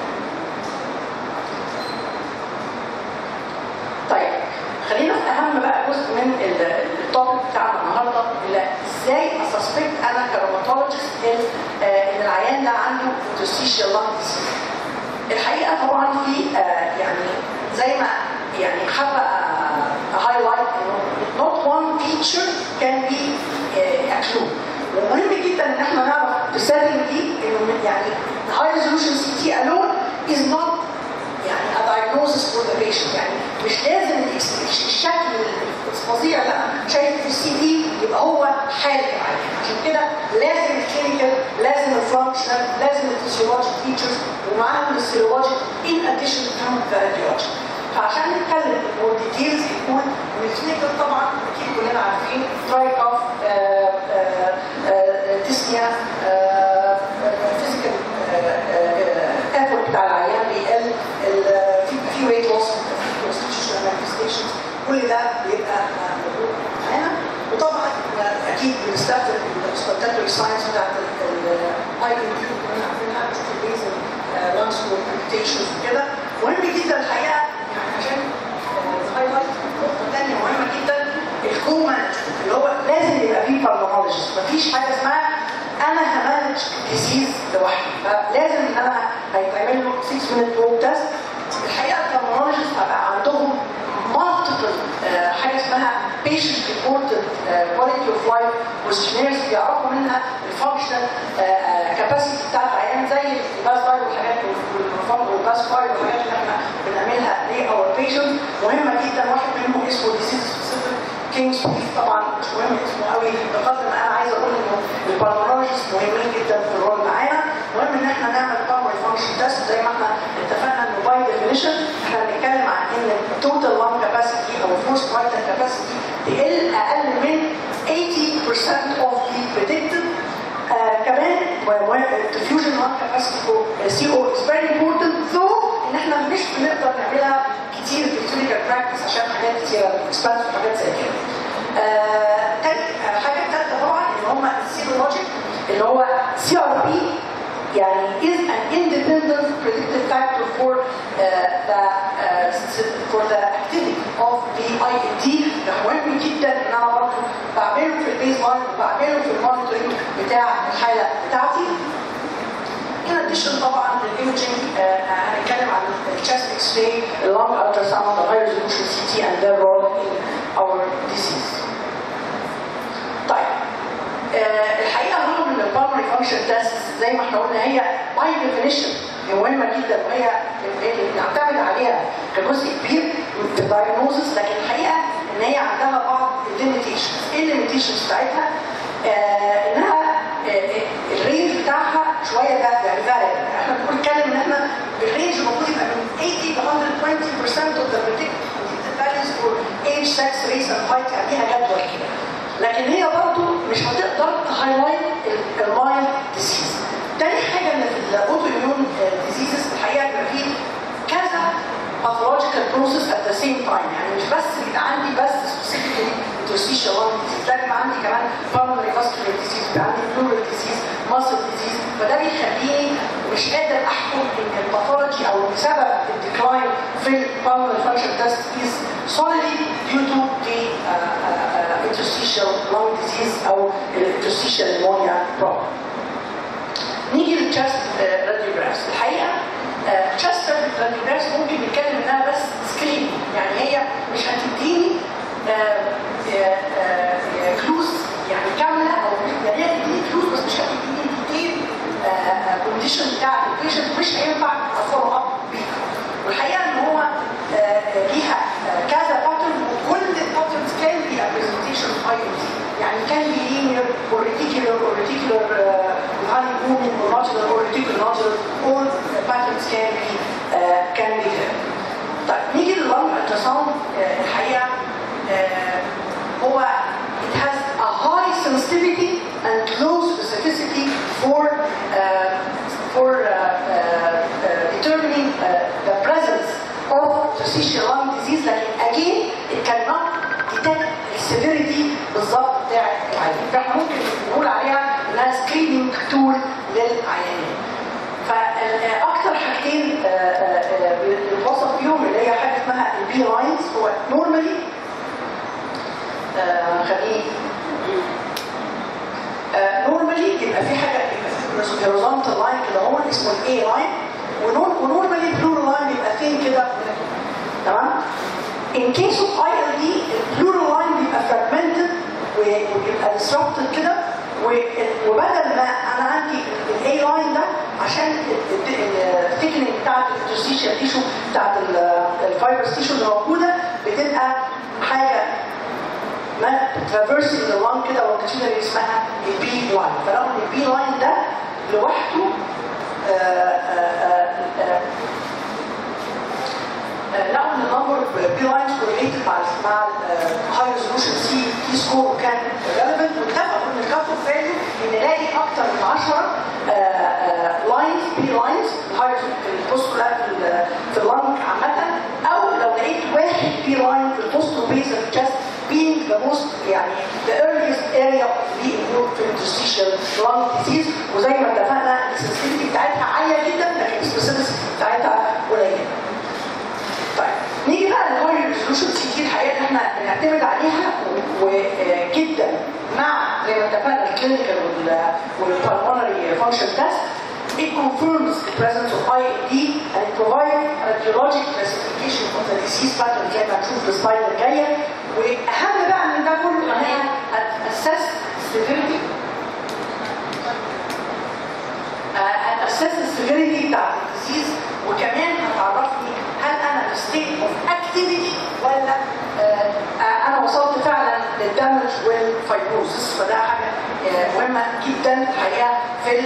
طيب خلينا في أهم بقى جزء من ال topic بتاعنا النهارده إزاي أ suspect أنا ك rheumatologist إن العيان ده عنده lung disease. الحقيقة طبعا في آه يعني زي ما يعني حابة highlight إنه not one feature can be a clue. ومهم جدا إن إحنا نعرف ال setting دي إنه يعني high resolution CT alone is not يعني a diagnosis for the patient يعني مش لازم الشكل الفظيع لا شايف في ال CT يبقى هو حاله يعني عشان كده لازم ال clinical لازم ال functional لازم ال physiologic features ومعاهم ال serologic in addition to ال radiologic فعشان نتكلم more details يكون ال clinical طبعا أكيد كلنا عارفين type of آه، آه، آه، تسمية بنستخدم السبكتاتوري ساينس بتاعت الاي دي كلنا عارفينها البيزل لانس والكومبيوتيشنز وكده مهم جدا الحقيقة يعني عشان هايلايت نقطه ثانية مهمه جدا الكو اللي هو لازم يبقى فيه بالمونولوجيست مفيش حاجة اسمها أنا همانج ديزيز لوحدي. فلازم إن أنا هيتعمل له 6 مينت ووك تيست الحقيقة البالمونولوجيست هيبقى عندهم multiple آه، حاجة اسمها patient reported quality of life questionnaires بيعرفوا منها الفانكشنال كاباسيتي بتاعت العيان زي الباس فايل والحاجات والباس فايل والحاجات اللي إحنا بنعملها لاور بيشنت مهمه جدا واحد منهم اسمه ديزيز سبيسيفيك كينجز طبعا مش مهم اسمه قوي بقدر ما أنا عايزه أقول إنه البالمونولوجيست مهمين جدا في الرول معانا مهم إن إحنا نعمل بالمونري فانكشن تيست زي ما إحنا اتفقنا إنه by definition إحنا بنتكلم عن ال total lung capacity أو ال forced vital capacity تقل أقل من 80% of the predicted آه كمان ال diffusion capacity for CO is very important though إن إحنا مش بنقدر نعملها كتير في ال clinical practice عشان حاجات كتيرة expense وحاجات زي كده. آه آه حاجة ثالثه طبعا ان هم ال serologic اللي هو CRP يعني is an independent predictive factor for uh, the uh, for the activity of the ILD مهم جدا ان أنا برضه بعمله في ال baseline وبعمله في ال monitoring بتاع الحاله بتاعتي In addition طبعا لل imaging هنتكلم عن ال chest X-ray ال lung ultrasound ال high resolution CT and their role in our disease. طيب آه الحقيقة رغم ان ال pulmonary function test زي ما إحنا قلنا هي by definition مهمة جدا وهي بنعتمد عليها كجزء كبير في ال diagnosis لكن الحقيقة إن هي عندها بعض ال limitations إيه ال limitations بتاعتها؟ آه إنها آه ال range بتاعها شوية ده يعني فارق إحنا بنتكلم إن إحنا ال range المفروض يبقى من 80 ل 120% of the predicted values for age, sex, race and height يعني ليها جدول كده. لكن هي برضه مش هتقدر ت highlight ال mild disease. تاني حاجة إن في ال autoimmune diseases الحقيقة بيبقى فيه كذا pathological process at the same time يعني مش بس بيبقى عندي بس specifically interstitial lung disease لا بيبقى عندي كمان pulmonary vascular disease بيبقى عندي pleural disease muscle disease فده بيخليني مش قادر أحكم إن ال pathology أو سبب ال decline في ال pulmonary function test is solely due to the uh, uh, interstitial lung disease أو interstitial pneumonia problem. نيجي لل chest radiographs الحقيقة chest radiographs ممكن نتكلم إنها بس screen يعني هي مش هتديني clues يعني كاملة أو يعني هي هتديني clues بس مش هتديني detailed condition بتاع ال patient مش هينفع ا follow up بيها. والحقيقة اور ريتيكولر هاني موفمنت اور نوتشر اور ريتيكولر نوتشر all patterns can be uh, can be there. طيب نيجي لللونج التراساوند الحقيقه هو it has a high sensitivity and low specificity for uh, for uh, uh, determining the presence of interstitial lung disease لكن again it cannot detect السيفيريتي بالظبط بتاع العيان فاحنا ممكن نقول عليها انها screening tool للعيانين فاكثر حاجتين بنتوصف فيهم اللي هي حاجة اسمها ال B lines هو normally خليه normally يبقى في حاجة horizontal line كده هو اسمه ال A line و normally pleural line بيبقى فين كده؟ تمام؟ In case of ILD ال pleural line بيبقى fragmented وبيبقى disrupted كده وبدل ما أنا عندي ال A line ده عشان ال thickening بتاعت ال interstitial tissue بتاعت ال fibrous tissue اللي موجودة بتبقى حاجة ما traversing ال lung كده وال category اسمها ال B line فلو ال B line ده لوحده لقوا ان ال number B lines correlated مع مع ال high resolution CT score كان relevant واتفقوا إن ال cut off value نلاقي أكتر من 10 لاينز بي لاينز الهاي البوست في اللانج عامة أو لو لقيت واحد بي لاين في البوست بيز يعني the earliest area of the immune في interstitial lung disease وزي ما اتفقنا السنسيتيفيتي بتاعتها عالية جدا لكن السبيسيفيتي بتاعتها قليلة. نيجي بقى ريزولوشن سي تي الحقيقة إن إحنا بنعتمد عليها وجدا مع زي ما اتفقنا ال clinical وال pulmonary function test It confirms the presence of ILD and provides a radiologic classification of the disease pattern زي ما هنشوف في ال slide الجايه وأهم بقى من ده كله إن هي هتاسس severity. هتاسس السيفيريتي بتاعت ال disease وكمان هتعرفني state of activity ولا آه، آه، أنا وصلت فعلا لل damage وال fibrosis فده حاجة آه، مهمة جدا. الحقيقة في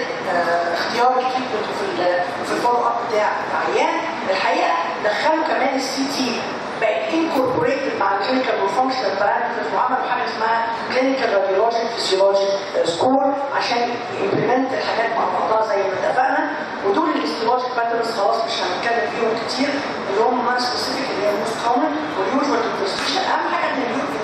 اختيار ال treatment وفي ال- وفي ال follow up بتاع العيان. الحقيقة دخلوا كمان ال CT بقت incorporated مع ال clinical وال functional parameters وعملوا حاجة اسمها clinical radiologic physiology score عشان ي implement الحاجات مع بعضها زي ما اتفقنا. ودول ال histologic patterns خلاص مش هنتكلم فيهم كتير اللي هم specific اللي هي most common وال usual interstitial أهم حاجة إن ال usual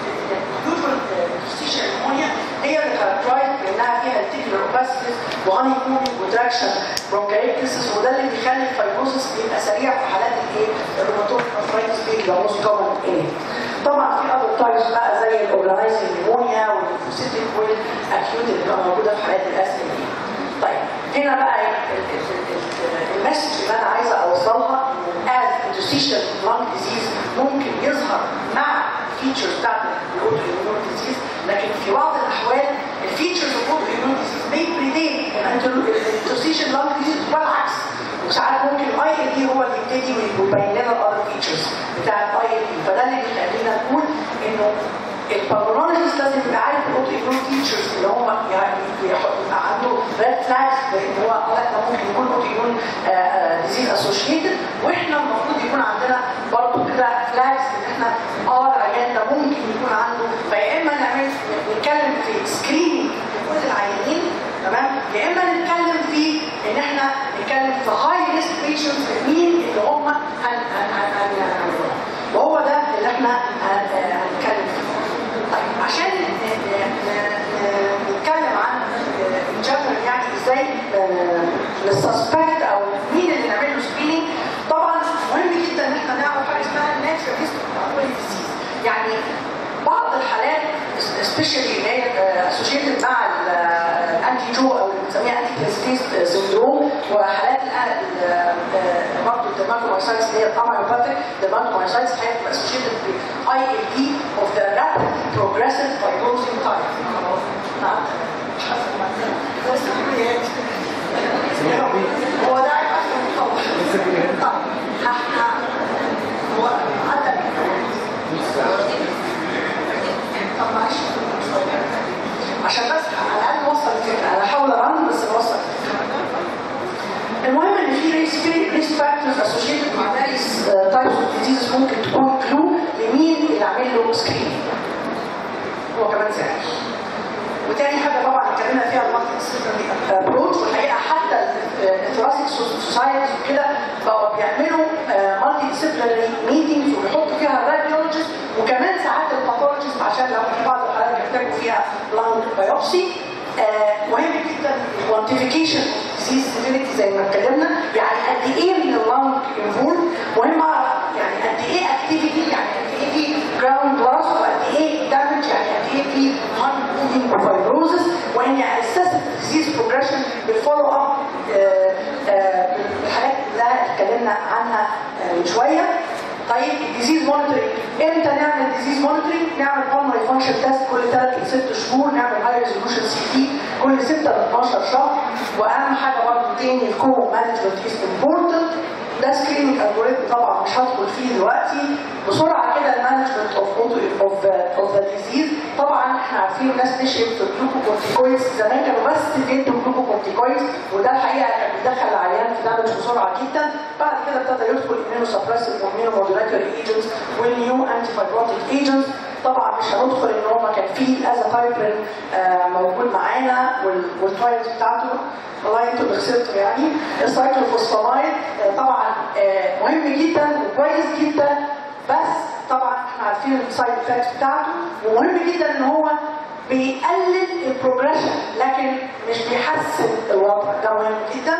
interstitial pneumonia هي اللي characterized بانها فيها ال reticular opacities و honeycombing و traction bronchiectasis وده اللي بيخلي ال fibrosis بيبقى سريع في حالات الايه ال rheumatoid arthritis بيبقى most common إيه طبعا في other types بقى زي ال organizing pneumonia وال lymphocytic وال acute اللي بتبقى موجوده في حالات الاسم دي طيب هنا بقى ال- ال- ال- ال message اللي أنا عايزه اوصلها as interstitial lung disease ممكن يظهر مع ال features بتاعت ال auto disease لكن في بعض الأحوال ال features of ال autoimmune disease may predate ال interstitial lung disease والعكس وساعات ممكن ال ILD هو اللي يبتدي ويبين لنا ال other features بتاع ال ILD فده اللي بيخلينا نقول إنه ال pulmonologist لازم يبقى عارف ال autoimmune features اللي هم يعني يبقى عنده red flags بان هو لا ده ممكن يكون autoimmune disease associated وإحنا المفروض يكون عندنا برضه كده flags إن إحنا آه العيان ده ممكن يكون عنده. فيا إما نعمل نتكلم في screening لكل العيانين تمام؟ يا إما نتكلم في إن إحنا نتكلم في high risk patients مين اللي هم هن- هن- هن- وهو ده اللي إحنا هن- هنتكلم فيه طيب عشان ن- ن- ن- نتكلم عن الجنرال يعني إزاي ن suspect أو مين اللي نعمل له screening طبعا مهم جدا إن إحنا نعرف حاجة اسمها ال natural history يعني بعض الحالات especially اللي هي associated مع ال anti-Jo أو بنسميها antisynthetase syndrome وحالات ال- ال- برضه ال dermatomyositis اللي هي ال amyopathic dermatomyositis هتبقى associated ب ILD of the rapid progressive fibrosing type نعم هو ده طيب ه- ه- هو عدى طب معلش عشان بس على الأقل نوصل الفكرة أنا هحاول أرن بس الفكرة المهم إن في risk risk factors associated مع various types of disease ممكن تكون clue لمين اللي عامل له screen هو كمان سهل وتاني حاجة طبعا اتكلمنا فيها ال multidisciplinary approach والحقيقة حتى ال thoracic societies وكده بقوا بيعملوا multidisciplinary meetings وبيحطوا فيها ال radiologist وكمان ساعات ال pathologist عشان لو في بعض بيحتاجوا فيها lung biopsy مهم جدا ال quantification disease severity زي ما اتكلمنا. يعني قد إيه من ال lung involved مهم يعني قد إيه activity يعني قد إيه في ground glass وقد إيه damage يعني قد إيه في honeycombing و fibrosis واني assess ال disease progression بال follow up بالحاجات اللي اتكلمنا عنها آه، من شوية. طيب ال disease monitoring إمتى نعمل disease monitoring نعمل pulmonary function test كل 3 ل 6 شهور نعمل high resolution CT كل 6 ل 12 شهر. وأهم حاجة برضه تاني ال co-management is important ده screening algorithm طبعا مش هدخل فيه دلوقتي. بسرعة كده ال management of of of the disease طبعا إحنا عارفين الناس نشئت في ال glucocorticoids زمان كانوا بس بيدوا glucocorticoids وده الحقيقة كان بيدخل العيان في damage بسرعة جدا. بعد كده ابتدى يدخل immunosuppressive و immunomodulatory agents وال new antifibrotic agents طبعا مش هندخل إن هما كان في azathioprine موجود معانا وال- وال trials بتاعته. والله أنتوا اللي خسرتوا يعني. ال cyclophosphamide آه، طبعا آه، مهم جدا وكويس جدا. بس طبعا إحنا عارفين ال side effects بتاعته. ومهم جدا إن هو بيقلل ال progression لكن مش بيحسن الوضع. ده مهم جدا.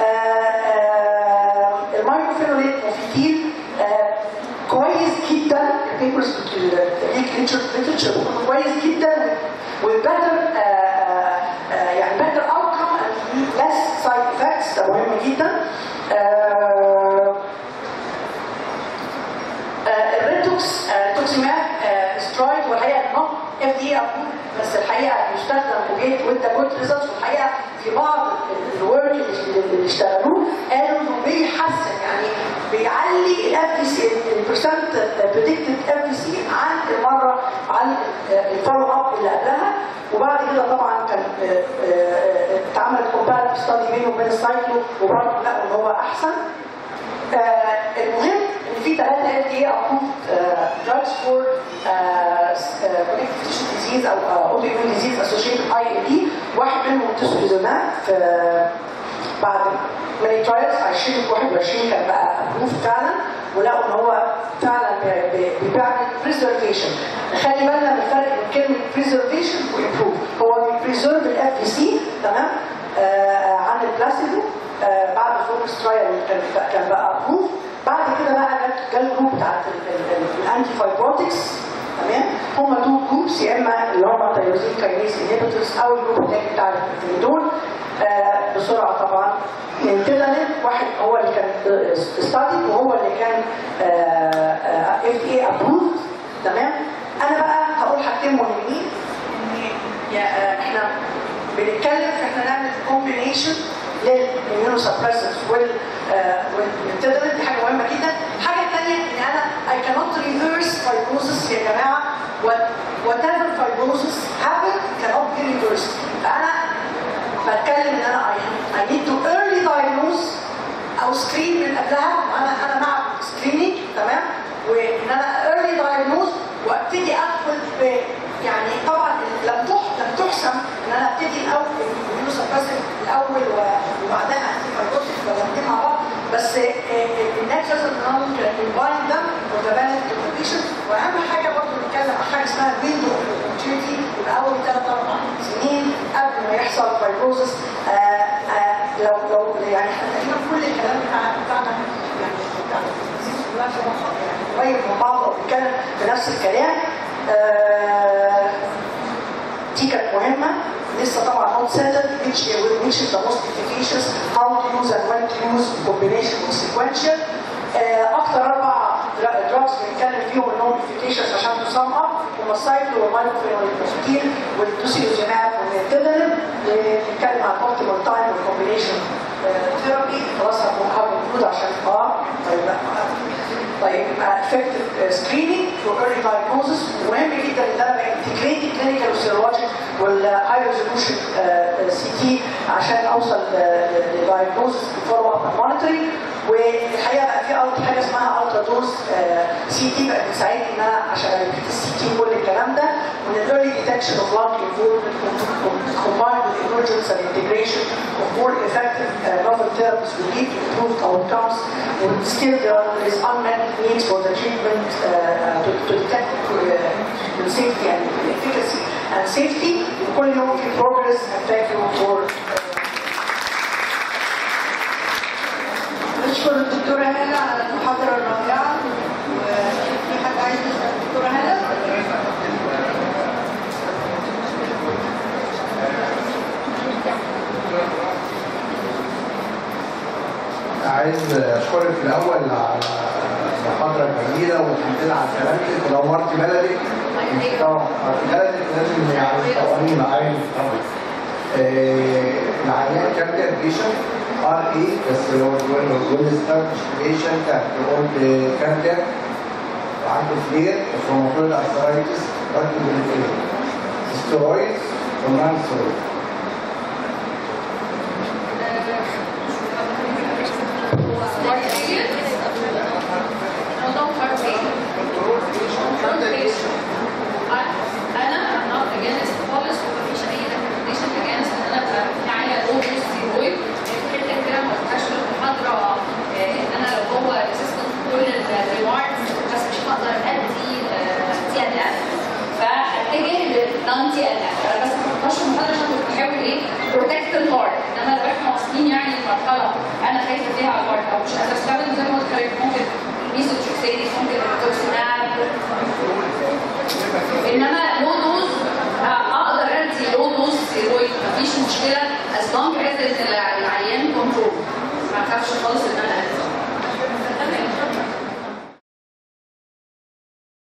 آه، آه، ال mycophenolate مفيدين آه، كويس جدا. ال papers literature كويس جدا و better يعني better outcome less side effects ده مهم جدا ال ritux آه، tuximab آه، سترويد والحقيقة not FDA approved بس الحقيقة بيستخدم وجت with good results والحقيقة في بعض ال work اللي اشتغلوه قالوا إنه بيحسن يعني بيعلي ال FVC ال percent predicted FVC عن المره عن ال follow up اللي قبلها. وبعد كده طبعا كان اتعملت comparative study بينه وبين ال cyclo وبرضه لقوا ان هو أحسن. آه، المهم إن في ثلاثة FDA approved drugs for connective disease أو autoimmune disease associated ILD واحد منهم tocilizumab في بعد many trials في 2021 كان بقى approved فعلا ولقوا ان هو فعلا بي- بي- بيعمل preservation خلي بالنا من الفرق بين كلمة preservation و improve هو بي preserve ال FVC تمام؟ آه عن البلاسيبو آه بعد ال focuSSced trial كان بقى approved بعد كده بقى جه ال group بتاعت ال antifibrotics تمام هم two groups يا اما اللي هم ال tyrosine kinase inhibitors أو ال group الثاني بتاع آه بسرعة طبعا nintedanib واحد هو اللي كان studied وهو اللي كان FDA approved تمام أنا بقى هقول حاجتين مهمين ان إحنا بنتكلم إحنا نعمل combination لل immunosuppressants وال والتدريب دي حاجة مهمة جدا. الحاجة الثانية إن أنا I cannot reverse fibrosis يا جماعة. What- whatever fibrosis happen cannot be reversed. فأنا بتكلم إن أنا I, need to early diagnose أو screen من قبلها. وأنا أنا مع screening تمام؟ وإن أنا early diagnose وأبتدي ادخل يعني طبعا لم تحسم إن أنا أبتدي الأول ال immunosuppressant الأول وبعدها antifibrotic ولا الاثنين مع بعض. بس الناس لازم إن أنا ممكن انفاين ده وتبالغ ال combination وأهم حاجة برضه نتكلم عن حاجة اسمها window opportunity يبقى اول ثلاث أربع سنين قبل ما يحصل fibrosis لو لو يعني إحنا تقريبا كل الكلام بتاع بتاعنا يعني بتاع ال disease كلها يعني قريب من بعض أو بنتكلم بنفس الكلام. آه، دي كانت مهمة. لسه طبعا not settled which which is the most efficacious how to use and when to use in combination with sequential. أكتر أربع drugs بنتكلم فيهم انهم efficacious. عشان اب هم السايكلو والمايكروفينول والدوسيلوزيماب والميتادينم بنتكلم عن optimal time وال combination therapy خلاص موجود عشان آه طيب لا طيب effective screening for early diagnosis. مهم جدا ان أنا integrate clinical و serologic وال high resolution CT عشان اوصل لل diagnosis follow up monitoring والحقيقة بقى في أول حاجة اسمها ultra dose CT بقت بتساعدني ان أنا عشان ال CT كل الكلام ده ومن ال early detection of lung involvement combined with emergence and integration of more effective uh, novel therapies will lead to improved outcomes and still there is unmet needs for the treatment uh, to, to detect uh, safety and efficacy and safety كل يوم في progress and thank you for نشكر الدكتورة هالة على المحاضرة الرائعة. وفي حد عايز يسأل الدكتورة هالة؟ عايز أشكرك في الأول على المحاضرة الجميلة والحمد لله على سلامتك ولو مرت بلدك. طبعا بلدك لازم يعني قوانين معايا طبعا. العيان كان بيشن ار اي بس هو جول ستارت بيشن كان بيقول كام كان وعنده فلير وفروماتويد ارثرايتس برضه بالفلير ستيرويدز ونان ستيرويد